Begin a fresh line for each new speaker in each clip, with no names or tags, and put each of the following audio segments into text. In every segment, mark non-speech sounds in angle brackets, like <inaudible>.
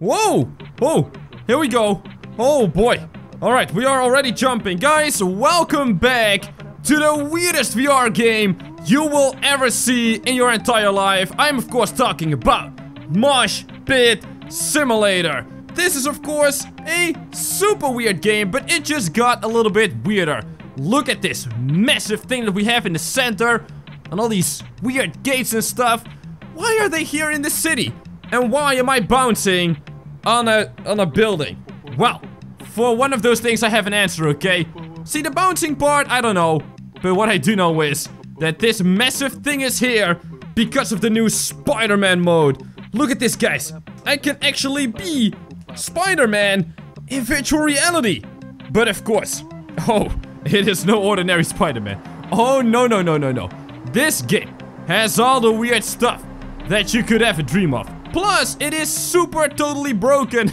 Whoa! Oh, here we go. Oh boy. Alright, we are already jumping. Guys, welcome back to the weirdest VR game you will ever see in your entire life. I'm of course talking about Mosh Pit Simulator. This is of course a super weird game, but it just got a little bit weirder. Look at this massive thing that we have in the center and all these weird gates and stuff. Why are they here in the city? And why am I bouncing on a on a building? Well, for one of those things I have an answer, okay? See the bouncing part, I don't know. But what I do know is that this massive thing is here because of the new Spider-Man mode. Look at this, guys. I can actually be Spider-Man in virtual reality. But of course, <laughs> oh, it is no ordinary Spider-Man. Oh, no, no, no, no, no. This game has all the weird stuff that you could ever dream of. Plus, it is super totally broken.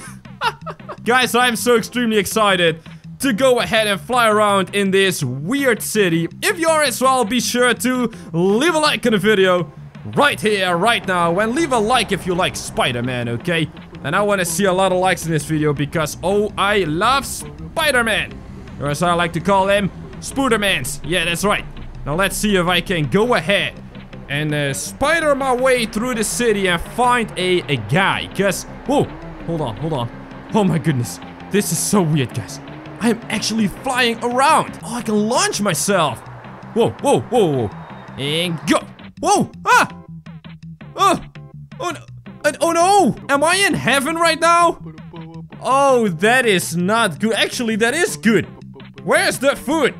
<laughs> Guys, I'm so extremely excited to go ahead and fly around in this weird city. If you are as well, be sure to leave a like on the video right here, right now. And leave a like if you like Spider-Man, okay? And I want to see a lot of likes in this video because, oh, I love Spider-Man. Or as I like to call him, Spoodermans. Yeah, that's right. Now let's see if I can go ahead and uh, spider my way through the city and find a, a guy. Because, whoa, hold on, hold on. Oh my goodness, this is so weird, guys. I am actually flying around. Oh, I can launch myself. Whoa, whoa, whoa, whoa. And go. Whoa, ah. Oh, oh no. Oh no, am I in heaven right now? Oh, that is not good. Actually, that is good. Where's the food?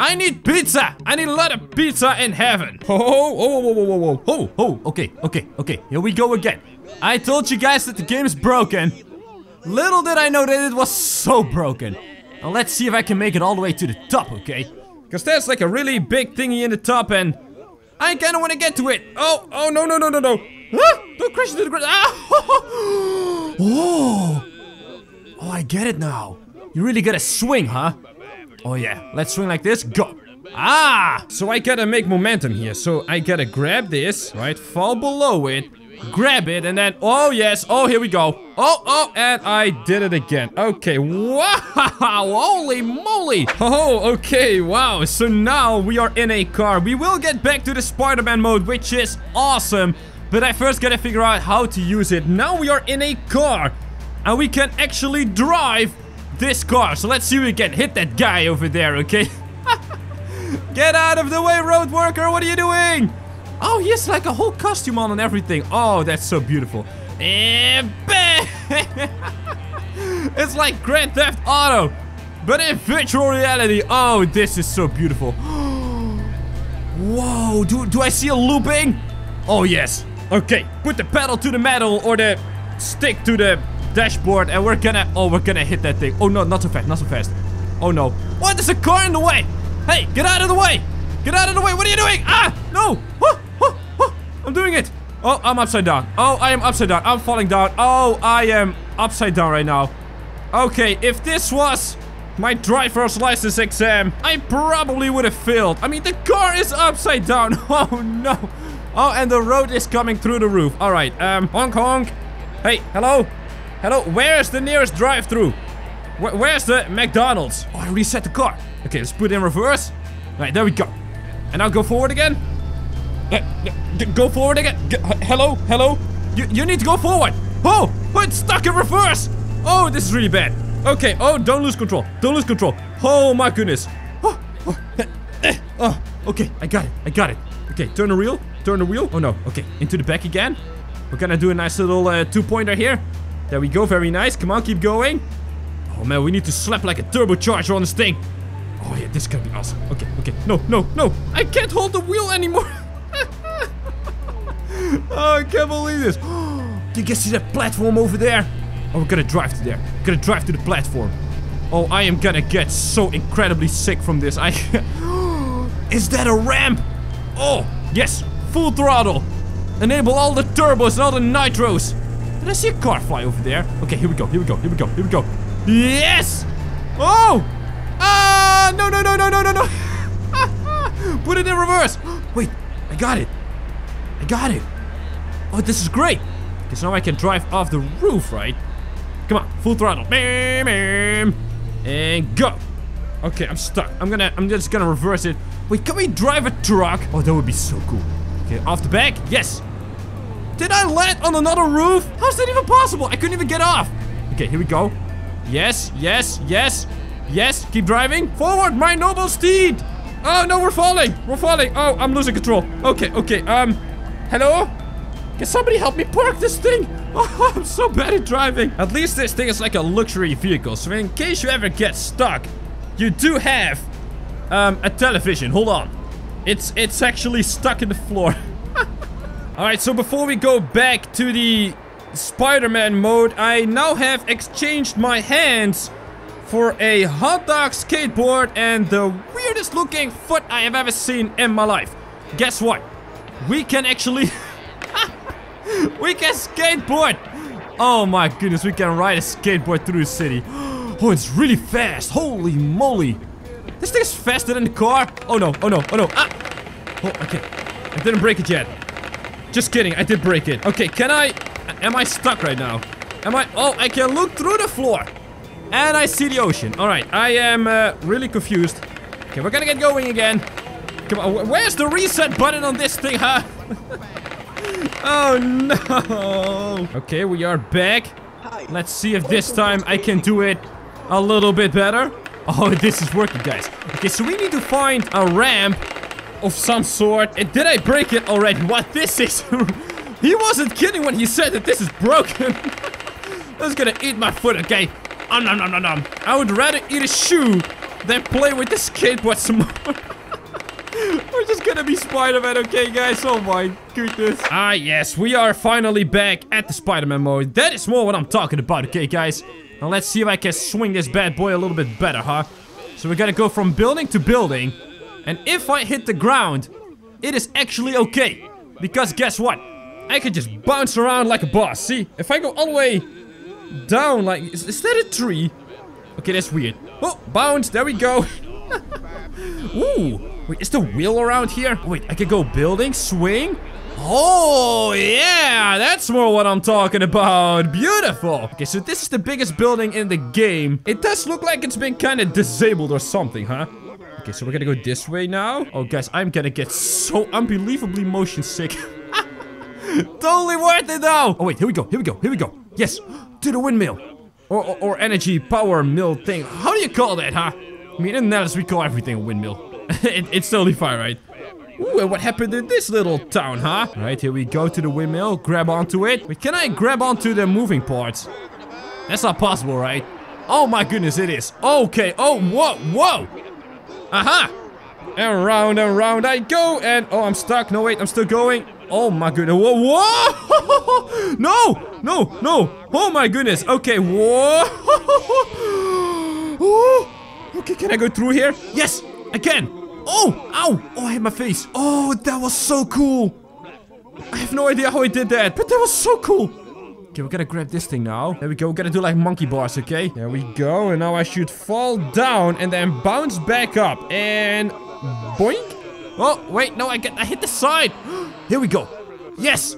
I need pizza! I need a lot of pizza in heaven! Oh, oh, oh, oh, oh, oh, oh, oh, okay, okay, okay, here we go again. I told you guys that the game is broken. Little did I know that it was so broken. Now let's see if I can make it all the way to the top, okay? Because there's like a really big thingy in the top and I kinda wanna get to it. Oh, oh, no, no, no, no, no. Ah, don't crash into the ground. Ah, <laughs> oh, oh, I get it now. You really gotta swing, huh? Oh yeah, let's swing like this, go. Ah! So I gotta make momentum here. So I gotta grab this, right? Fall below it. Grab it and then, oh yes, oh here we go. Oh, oh, and I did it again. Okay, wow, <laughs> holy moly. Oh, okay, wow. So now we are in a car. We will get back to the Spider-Man mode, which is awesome. But I first gotta figure out how to use it. Now we are in a car. And we can actually drive this car. So let's see if we can hit that guy over there, okay? <laughs> Get out of the way, road worker. What are you doing? Oh, he has like a whole costume on and everything. Oh, that's so beautiful. Eh, and bang! <laughs> it's like Grand Theft Auto, but in virtual reality. Oh, this is so beautiful. <gasps> Whoa, do, do I see a looping? Oh, yes. Okay, put the pedal to the metal or the stick to the dashboard and we're gonna... Oh, we're gonna hit that thing. Oh, no, not so fast, not so fast. Oh, no. What? There's a car in the way. Hey, get out of the way. Get out of the way. What are you doing? Ah, no. Oh, oh, oh. I'm doing it. Oh, I'm upside down. Oh, I am upside down. I'm falling down. Oh, I am upside down right now. Okay, if this was my driver's license exam, I probably would have failed. I mean, the car is upside down. <laughs> Oh, no. Oh, and the road is coming through the roof. All right, um, honk honk. Hey, hello? Hello, where's the nearest drive-through? Wh where's the McDonald's? Oh, I reset the car. Okay, let's put it in reverse. All right, there we go. And now go forward again. Uh, go forward again. Hello, hello. You, you need to go forward. Oh, oh, it's stuck in reverse. Oh, this is really bad. Okay, oh, don't lose control. Don't lose control. Oh, my goodness. Oh, oh, eh, oh, okay, I got it. I got it. Okay, turn the wheel. Turn the wheel. Oh, no. Okay, into the back again. We're gonna do a nice little uh, two-pointer here. There we go, very nice. Come on, keep going. Oh man, we need to slap like a turbocharger on this thing. Oh yeah, this is gonna be awesome. Okay, okay. No, no, no. I can't hold the wheel anymore. <laughs> oh, I can't believe this. <gasps> you can see that platform over there? Oh, we're gonna drive to there. We're gonna drive to the platform. Oh, I am gonna get so incredibly sick from this. I <gasps> Is that a ramp? Oh, yes. Full throttle. Enable all the turbos and all the nitros. Did I see a car fly over there? Okay, here we go, here we go, here we go, here we go. Yes! Oh! Ah! No, no, no, no, no, no, no! <laughs> Put it in reverse! <gasps> Wait, I got it. I got it. Oh, this is great. Because now I can drive off the roof, right? Come on, full throttle. Bam, bam. And go. Okay, I'm stuck. I'm gonna, I'm just gonna reverse it. Wait, can we drive a truck? Oh, that would be so cool. Okay, off the back. Yes. Did I land on another roof? How's that even possible? I couldn't even get off. Okay, here we go. Yes, yes, yes, yes. Keep driving. Forward, my noble steed. Oh, no, we're falling. We're falling. Oh, I'm losing control. Okay, okay. Um, hello? Can somebody help me park this thing? <laughs> Oh, I'm so bad at driving. At least this thing is like a luxury vehicle. So in case you ever get stuck, you do have um, a television. Hold on. It's, it's actually stuck in the floor. <laughs> Alright, so before we go back to the Spider-Man mode, I now have exchanged my hands for a hot dog skateboard and the weirdest looking foot I have ever seen in my life. Guess what? We can actually... <laughs> we can skateboard! Oh my goodness, we can ride a skateboard through the city. <gasps> Oh, it's really fast. Holy moly. This thing's faster than the car. Oh no, oh no, oh no. Ah! Oh, okay. I didn't break it yet. Just kidding, I did break it. Okay, can I... Am I stuck right now? Am I... Oh, I can look through the floor. And I see the ocean. Alright, I am uh, really confused. Okay, we're gonna get going again. Come on, where's the reset button on this thing, huh? <laughs> oh, no. Okay, we are back. Let's see if this time I can do it a little bit better. Oh, <laughs> this is working, guys. Okay, so we need to find a ramp of some sort. And did I break it already? What this is? <laughs> he wasn't kidding when he said that this is broken. <laughs> That's gonna eat my foot, okay? Um, nom, nom, nom, nom. I would rather eat a shoe than play with the skateboard some more. We're just gonna be Spider-Man, okay, guys? Oh my goodness. Ah, yes, we are finally back at the Spider-Man mode. That is more what I'm talking about, okay, guys? Now let's see if I can swing this bad boy a little bit better, huh? So we gotta go from building to building. And if I hit the ground, it is actually okay. Because guess what? I can just bounce around like a boss. See? If I go all the way down like... Is, is that a tree? Okay, that's weird. Oh, bounce. There we go. <laughs> Ooh. Wait, is the wheel around here? Wait, I can go building, swing. Oh, yeah, that's more what I'm talking about. Beautiful. Okay, so this is the biggest building in the game. It does look like it's been kind of disabled or something, huh? Okay, so we're gonna go this way now. Oh, guys, I'm gonna get so unbelievably motion sick. <laughs> totally worth it, though. Oh, wait, here we go, here we go, here we go. Yes, to the windmill. Or, or, or energy power mill thing. How do you call that, huh? I mean, in Netherlands, we call everything a windmill. <laughs> it, it's totally fine, right? Ooh, and what happened in this little town, huh? Right, here we go to the windmill, grab onto it. Wait, can I grab onto the moving parts? That's not possible, right? Oh my goodness, it is. Okay, oh, whoa, whoa. Aha! And round and round I go, and oh, I'm stuck. No, wait, I'm still going. Oh my goodness, whoa, whoa! <laughs> no, no, no. Oh my goodness, okay, whoa! <laughs> okay, can I go through here? Yes, I can. Oh, ow! Oh, I hit my face. Oh, that was so cool. I have no idea how I did that, but that was so cool. Okay, we're gonna grab this thing now. There we go. We're gonna do like monkey bars, okay? There we go. And now I should fall down and then bounce back up. And boink. Oh, wait. No, I get. I hit the side. <gasps> Here we go. Yes.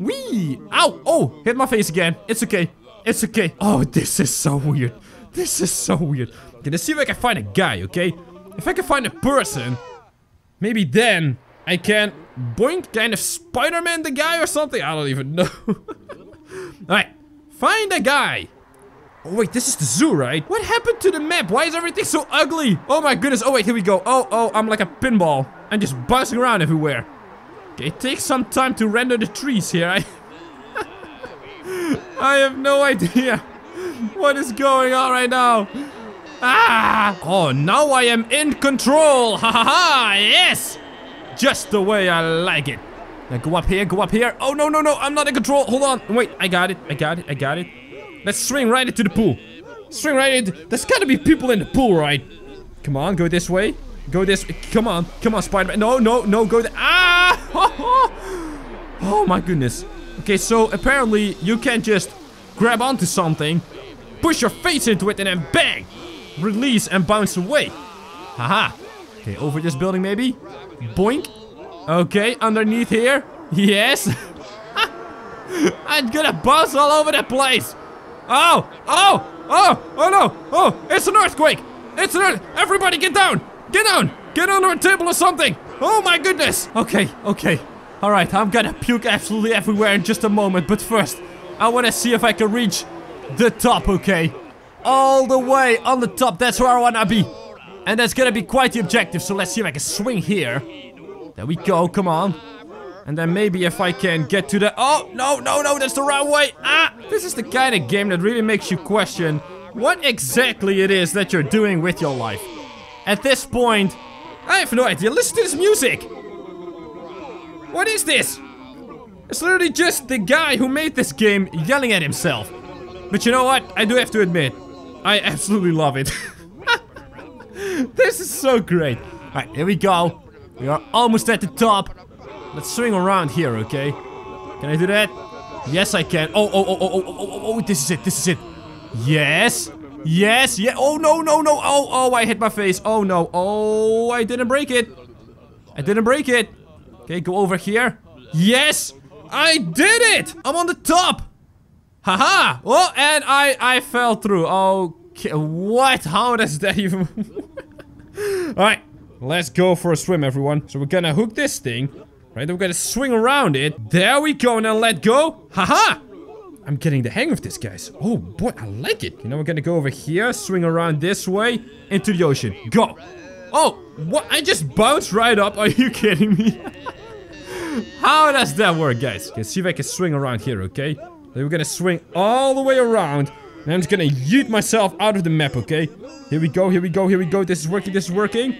Wee. Ow. Oh, hit my face again. It's okay. It's okay. Oh, this is so weird. This is so weird. Okay, let's see if I can find a guy, okay? If I can find a person, maybe then I can boink kind of Spider-Man the guy or something. I don't even <laughs> know. Alright, find a guy. Oh wait, this is the zoo, right? What happened to the map? Why is everything so ugly? Oh my goodness. Oh wait, here we go. Oh, oh, I'm like a pinball. I'm just bouncing around everywhere. Okay, it takes some time to render the trees here. I, <laughs> I have no idea what is going on right now. Ah! Oh, now I am in control! Ha ha ha! Yes! Just the way I like it. Now go up here, go up here. Oh, no, no, no, I'm not in control. Hold on. Wait, I got it, I got it, I got it. Let's swing right into the pool. Swing right into... There's gotta be people in the pool, right? Come on, go this way. Go this... way. Come on, come on, Spider-Man. No, no, no, go there. Ah! <laughs> oh, my goodness. Okay, so apparently you can just grab onto something, push your face into it, and then bang! release and bounce away. Haha. Okay, over this building maybe. Boink. Okay, underneath here. Yes. <laughs> I'm gonna bounce all over the place. Oh! Oh! Oh! Oh no! Oh! It's an earthquake! It's an earth- Everybody get down! Get down! Get under a table or something! Oh my goodness! Okay, okay. Alright, I'm gonna puke absolutely everywhere in just a moment, but first, I wanna see if I can reach the top, okay? All the way on the top, that's where I wanna be. And that's gonna be quite the objective, so let's see if I can swing here. There we go, come on. And then maybe if I can get to the- Oh, no, no, no, that's the wrong way. Ah! This is the kind of game that really makes you question what exactly it is that you're doing with your life. At this point, I have no idea. Listen to this music. What is this? It's literally just the guy who made this game yelling at himself. But you know what? I do have to admit, I absolutely love it. <laughs> this is so great. Alright, here we go. We are almost at the top. Let's swing around here, okay? Can I do that? Yes, I can. Oh, oh, oh, oh, oh, oh, oh, oh, this is it, this is it. Yes. Yes, yeah. Oh, no, no, no. Oh, oh, I hit my face. Oh, no. Oh, I didn't break it. I didn't break it. Okay, go over here. Yes, I did it. I'm on the top. Haha. -ha. Oh, and I, I fell through. Okay, what? How does that even... <laughs> All right, let's go for a swim, everyone. So we're gonna hook this thing. Right, we're gonna swing around it. There we go, now let go. Haha! -ha. I'm getting the hang of this, guys. Oh, boy, I like it. You know, we're gonna go over here, swing around this way, into the ocean. Go! Oh, what? I just bounced right up. Are you <laughs> kidding me? How does that work, guys? Okay, see if I can swing around here, okay? Then we're gonna swing all the way around. And I'm just gonna yeet myself out of the map, okay? Here we go, here we go, here we go. This is working, this is working.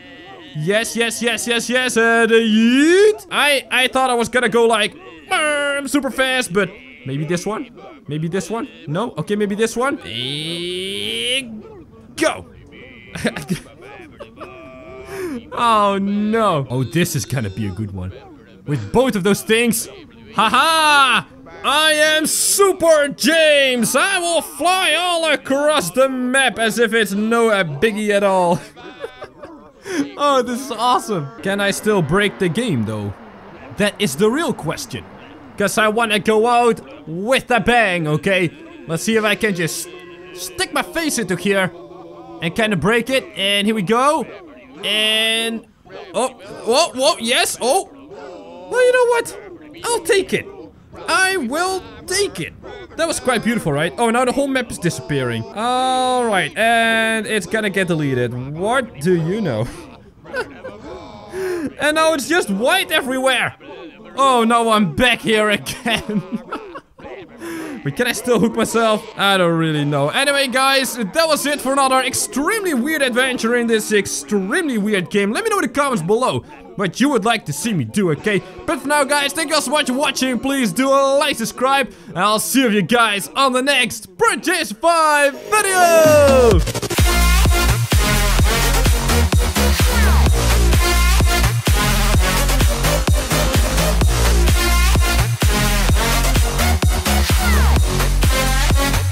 Yes, yes, yes, yes, yes, and yeet! I, I thought I was gonna go like, super fast, but maybe this one? Maybe this one? No? Okay, maybe this one? Go! <laughs> oh no! Oh, this is gonna be a good one. With both of those things, haha! -ha! I am Super James! I will fly all across the map as if it's no biggie at all. <laughs> <laughs> oh, this is awesome. Can I still break the game though? That is the real question. Because I want to go out with a bang, okay? Let's see if I can just stick my face into here and kind of break it. And here we go. And... Oh, whoa, whoa, yes, oh. Well, you know what? I'll take it. I will take it. That was quite beautiful, right? Oh, now the whole map is disappearing. All right, and it's gonna get deleted. What do you know? <laughs> and now it's just white everywhere. Oh, no, I'm back here again. <laughs> But can I still hook myself? I don't really know. Anyway, guys, that was it for another extremely weird adventure in this extremely weird game. Let me know in the comments below what you would like to see me do, okay? But for now, guys, thank you all so much for watching. Please do a like, subscribe, and I'll see you guys on the next Project 5 video!